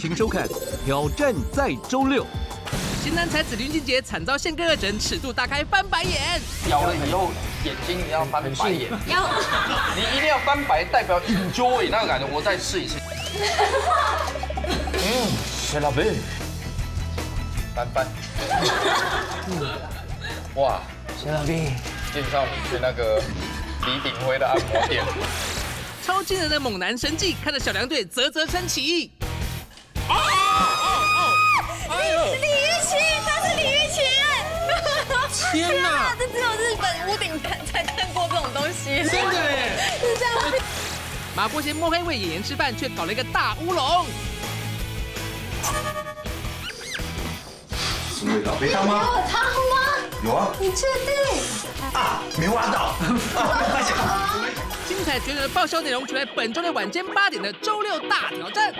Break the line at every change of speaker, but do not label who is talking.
请收看《挑战在周六》。
型男才子林俊杰惨遭宪哥二诊，尺度大开翻白眼。
咬了以后眼睛一定要翻白眼，
要
你一定要翻白，代表 enjoy 那个感觉。我再试一次。嗯，谢老贝，翻翻。哇，谢老贝，介绍你去那个李炳辉的按摩店。
超惊人的猛男神技，看得小梁队啧啧称奇。天哪！
这只有日本屋顶看才看过这种东西。
真的耶！
是这样。
马伯贤摸黑为演员吃饭，却搞了一个大乌龙。
什么味道？没汤吗？
有汤吗？
有啊。
你确定？
啊，没挖到。快点！
精彩绝伦的爆笑内容，就在本周六晚间八点的周六大挑战。